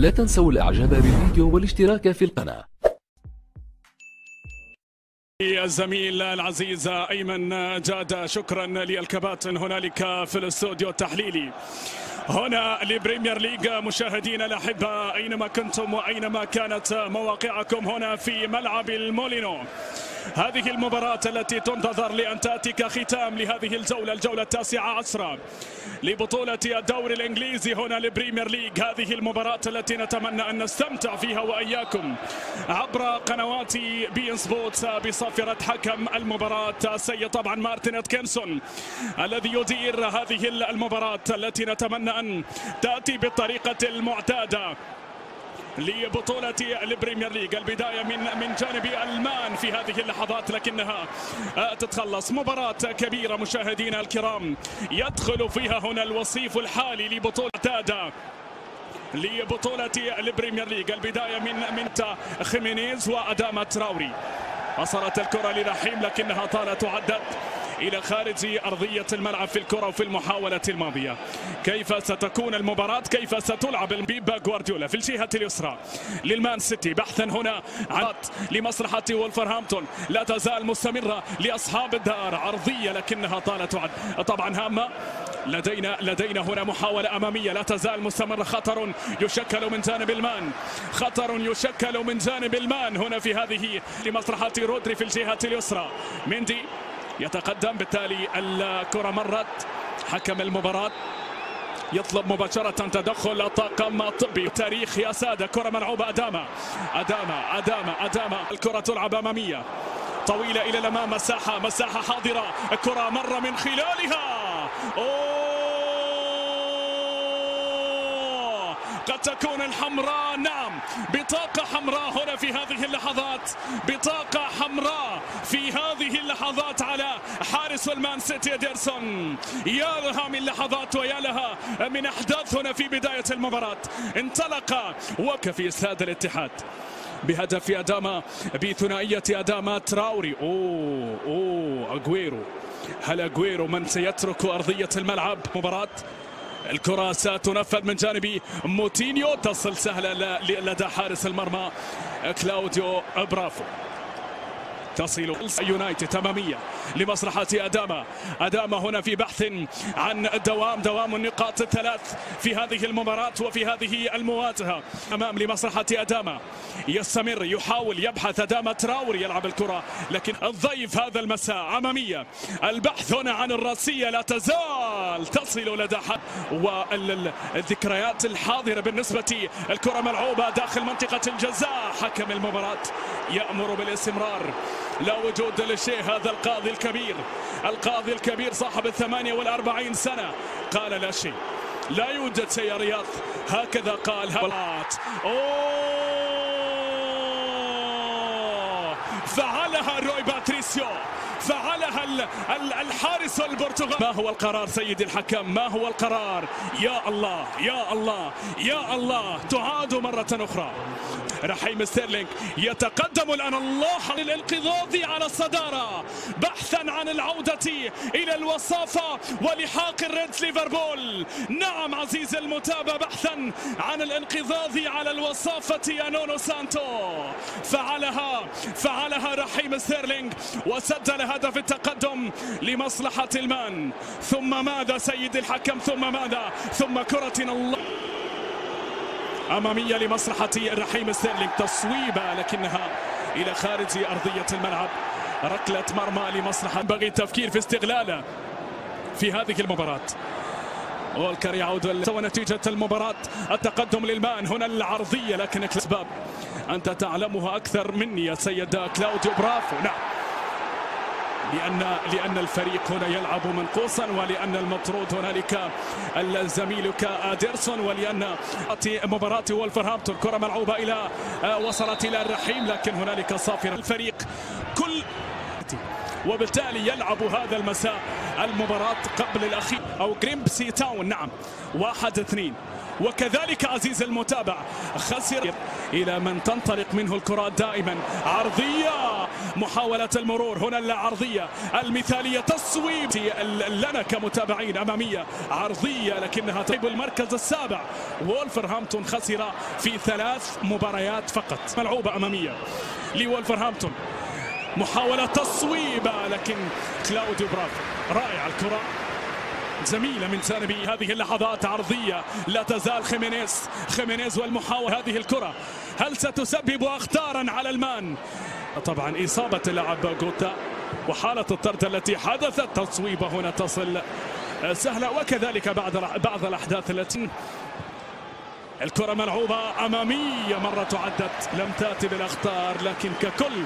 لا تنسوا الإعجاب بالفيديو والاشتراك في القناة. الزميل العزيز أيمن جاد شكرا للكباتن هنالك في الاستوديو التحليلي. هنا ل Premier League مشاهدينا الاحباء أينما كنتم وأينما كانت مواقعكم هنا في ملعب المولينيو. هذه المباراة التي تنتظر لأن تأتي كختام لهذه الجولة الجولة التاسعة عشرة لبطولة الدوري الإنجليزي هنا ل Premier League. هذه المباراة التي نتمنى أن نستمتع فيها وإياكم عبر قنوات beIN Sports بصافرة حكم المباراة السيد طبعا مارتن أتكنسون الذي يدير هذه المباراة التي نتمنى أن تأتي بالطريقة المعتادة. لبطولة ال Premier League. البداية من من جانب ألمان في هذه اللحظات لكنها تتخلص. مباراة كبيرة مشاهدينا الكرام. يدخل فيها هنا الوصيف الحالي لبطولة تادا لبطولة البريمير ليج. البداية من من خيمينيز وأداما تراوري. وصلت الكرة لرحيم لكنها طالت وعدت. إلى خارج أرضية الملعب في الكرة وفي المحاولة الماضية. كيف ستكون المباراة؟ كيف ستلعب بيبا جوارديولا في الجهة اليسرى؟ للمان سيتي بحثا هنا عن لمصلحة وولفرهامبتون. لا تزال مستمرة لأصحاب الدار عرضية لكنها طالت وعد طبعا هامة. لدينا لدينا هنا محاولة أمامية. لا تزال مستمرة. خطر يشكل من جانب المان. خطر يشكل من جانب المان. هنا في هذه لمصلحة رودري في الجهة اليسرى. مندي يتقدم بالتالي الكرة مرت. حكم المباراة. يطلب مباشرة تدخل الطاقم الطبي. تاريخ يا سادة كرة ملعوبة. أداما أداما أداما أداما الكرة تلعب أمامية. طويلة إلى الأمام. مساحة مساحة حاضرة. الكرة مر من خلالها. أوه! قد تكون الحمراء. نعم بطاقة حمراء. اللحظات بطاقة حمراء في هذه اللحظات على حارس المان سيتي ديرسون يا لها من لحظات ويا لها من أحداث هنا في بداية المباراة. انطلق وك في الاتحاد بهدف أداما بثنائية أداما تراوري. أوه أوه أجويرو هل أجويرو من سيترك أرضية الملعب؟ مباراة. الكرة ستنفذ من جانب موتينيو. تصل سهلة لدى حارس المرمى كلاوديو برافو تصل يونايتد أمامية لمصلحة أداما أداما هنا في بحث عن الدوام دوام النقاط الثلاث في هذه المباراة وفي هذه المواجهة. أمام لمصلحة أداما يستمر يحاول يبحث أداما تراوري يلعب الكرة. لكن الضيف هذا المساء أمامية البحث هنا عن الراسية لا تزال تصل لدى حد والذكريات الحاضرة بالنسبة الكرة ملعوبة داخل منطقة الجزاء. حكم المباراة يأمر بالاستمرار. لا وجود للشيء هذا القاضي الكبير. القاضي الكبير صاحب الثمانية والأربعين سنة. قال لا شيء. لا يوجد شيء يا رياض. هكذا قال هالات أوه! فعلها روي باتريسيو. فعلها الحارس البرتغالي. ما هو القرار سيدي الحكم ما هو القرار؟ يا الله يا الله يا الله. تعاد مرة أخرى. رحيم ستيرلينج يتقدم الآن الله للانقضاض على الصدارة بحثا عن العودة إلى الوصافة ولحاق ال Reds ليفربول. نعم عزيز المتابع بحثا عن الانقضاض على الوصافة يا نونو سانتو. فعلها فعلها رحيم ستيرلينج وسجل هدف التقدم لمصلحة المان. ثم ماذا سيد الحكم؟ ثم ماذا؟ ثم كرة الله. أمامية لمصلحة الرحيم ستيرلينج تصويبة لكنها إلى خارج أرضية الملعب. ركلة مرمى لمصلحة. بغي التفكير في استغلاله في هذه المباراة. والكر يعود سوى نتيجة المباراة. التقدم للمان هنا العرضية لكن الأسباب أنت تعلمها أكثر مني يا سيد كلاوديو برافو. نعم. لأن لأن الفريق هنا يلعب منقوصا ولأن المطرود هنالك لزميلك إيدرسون ولأن مباراة وولفرهامبتون. كرة ملعوبة إلى وصلت إلى الرحيم لكن هنالك صافرة الفريق كل وبالتالي يلعب هذا المساء المباراة قبل الأخير. أو جريمبسي تاون نعم. واحد اثنين. وكذلك عزيز المتابع خسر إلى من تنطلق منه الكرات دائما. عرضية! محاولة المرور هنا العرضية المثالية تصويب لنا كمتابعين أمامية عرضية لكنها طيب المركز السابع. وولفرهامبتون خسر في ثلاث مباريات فقط. ملعوبة أمامية لولفرهامبتون. محاولة تصويبة لكن كلاوديو برافو. رائع الكرة. جميلة من جانب هذه اللحظات عرضية. لا تزال خيمينيز. خيمينيز والمحاولة هذه الكرة. هل ستسبب أخطارا على المان؟ طبعا إصابة اللاعب غوتا وحالة الطرد التي حدثت. تصويبة هنا تصل سهلة وكذلك بعض بعض الأحداث التي الكرة ملعوبة أمامية مرة تعدت لم تأتي بالأخطار لكن ككل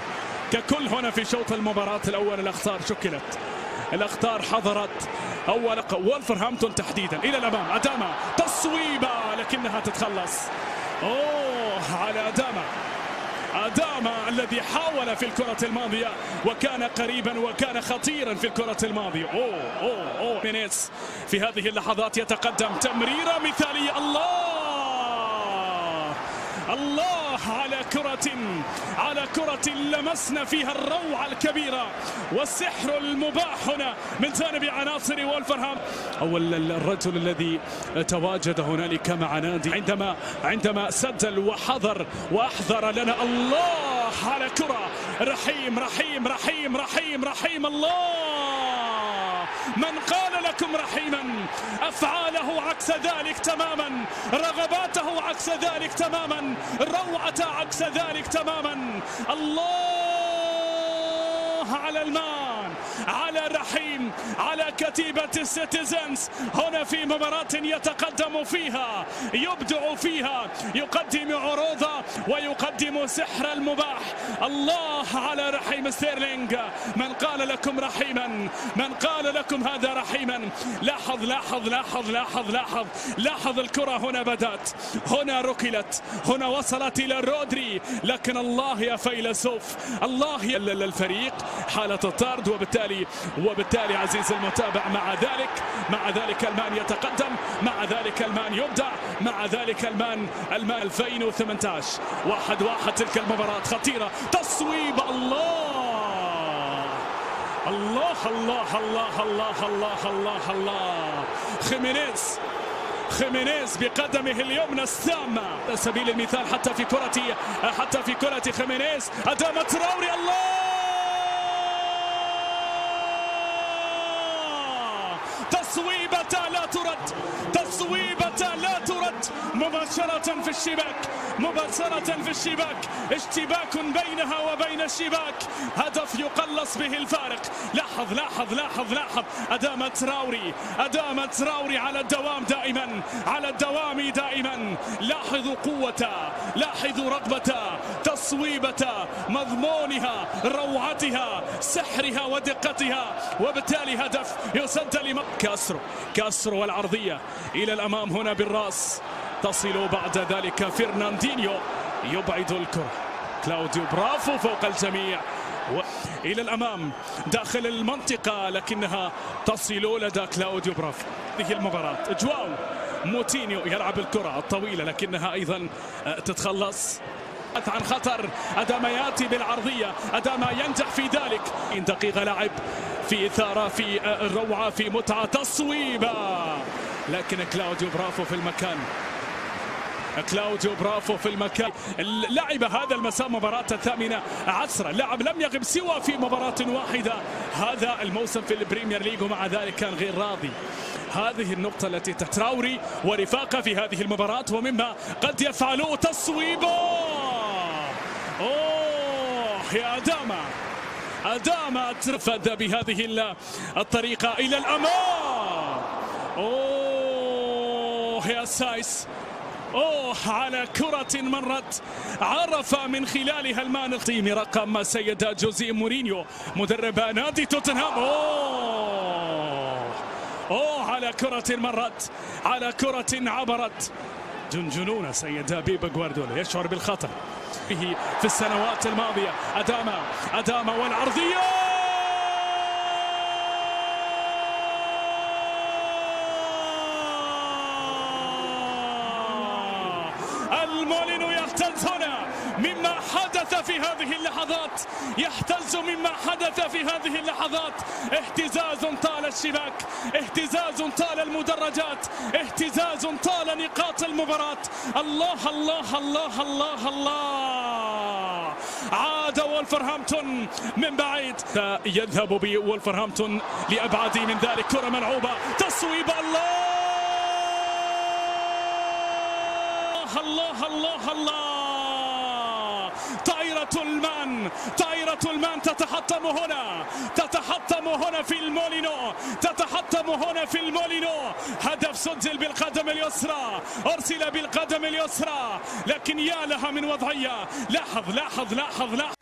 ككل هنا في شوط المباراة الأول الأخطار شكلت. الأخطار حضرت أول وولفرهامبتون تحديدا. إلى الأمام أداما تصويبة لكنها تتخلص. أوه على أداما. أداما الذي حاول في الكرة الماضية وكان قريبا وكان خطيرا في الكرة الماضية. أوه أوه أوه. مينيس في هذه اللحظات يتقدم تمريرة مثالية. الله! الله على كرة على كرة لمسنا فيها الروعة الكبيرة والسحر المباح هنا من جانب عناصر وولفرهام. أول الرجل الذي تواجد هنالك مع نادي. عندما عندما سجل وحضر وأحضر لنا الله على كرة. رحيم رحيم رحيم رحيم رحيم الله. من قال لكم رحيما أفعاله عكس ذلك تماما رغباته عكس ذلك تماما روعة عكس ذلك تماما. الله على المان على رحيم على كتيبة ال Citizens. هنا في مباراة يتقدم فيها يبدع فيها يقدم عروضة ويقدم السحر المباح. الله على رحيم ستيرلينج من قال لكم رحيما؟ من قال لكم هذا رحيما؟ لاحظ لاحظ لاحظ لاحظ لاحظ لاحظ الكرة هنا بدأت. هنا ركلت هنا وصلت إلى رودري. لكن الله يا فيلسوف الله يا الفريق. حالة الطرد وبالتالي وبالتالي عزيز المتابع مع ذلك مع ذلك المان يتقدم مع ذلك المان يبدع مع ذلك المان المان 2018 واحد واحد تلك المباراة خطيرة. تصويب الله! الله الله الله الله الله الله الله. خيمينيز خيمينيز بقدمه اليمنى السامة. سبيل المثال حتى في كرة حتى في كرة خيمينيز أدام تراوري الله! مباشرة في الشباك مباشرة في الشباك اشتباك بينها وبين الشباك هدف يقلص به الفارق. لاحظ لاحظ لاحظ لاحظ أدام تراوري أدام تراوري على الدوام دائما على الدوام دائما. لاحظوا قوته لاحظوا رغبته تصويبة مضمونها روعتها سحرها ودقتها. وبالتالي هدف يسجل كاسرو كاسرو والعرضية إلى الأمام هنا بالرأس. تصل بعد ذلك فرناندينيو. يبعد الكرة. كلاوديو برافو فوق الجميع. و... إلى الأمام. داخل المنطقة. لكنها تصل لدى كلاوديو برافو. هذه المباراة. جواو. موتينيو يلعب الكرة الطويلة. لكنها أيضا تتخلص. عن خطر. أداما يأتي بالعرضية. أداما ينجح في ذلك. دقيقة لعب في إثارة في روعة في متعة تصويبة. لكن كلاوديو برافو في المكان. كلاوديو برافو في المكان. لعب هذا المساء مباراة الثامنة عصرا لاعب لم يغب سوى في مباراة واحدة. هذا الموسم في البريمير ليج ومع ذلك كان غير راضي. هذه النقطة التي تتراوري ورفاقة في هذه المباراة. ومما قد يفعلوا تصويبه. أوه يا أداما أداما ترفد بهذه الطريقة إلى الأمام. أوه يا سايس. أوه على كرة مرت. عرف من خلالها المان التيم رقم سيد جوزي مورينيو مدرب نادي توتنهام. أوه أوه على كرة مرت على كرة عبرت. جنجنون سيد بيب جوارديولا يشعر بالخطر. به في السنوات الماضية أداما أداما والعرضية. المولينو يحتز هنا مما حدث في هذه اللحظات. يحتز مما حدث في هذه اللحظات. اهتزاز طال الشباك. اهتزاز طال المدرجات. اهتزاز طال نقاط المباراة. الله الله الله الله الله. عاد وولفرهامبتون من بعيد. يذهب بولفرهامبتون لأبعد من ذلك. كرة ملعوبة. تصويب الله. الله الله الله. طائرة المان طائرة المان تتحطم هنا. تتحطم هنا في المولينو. تتحطم هنا في المولينو. هدف سجل بالقدم اليسرى. أرسل بالقدم اليسرى. لكن يا لها من وضعية. لاحظ لاحظ لاحظ لاحظ.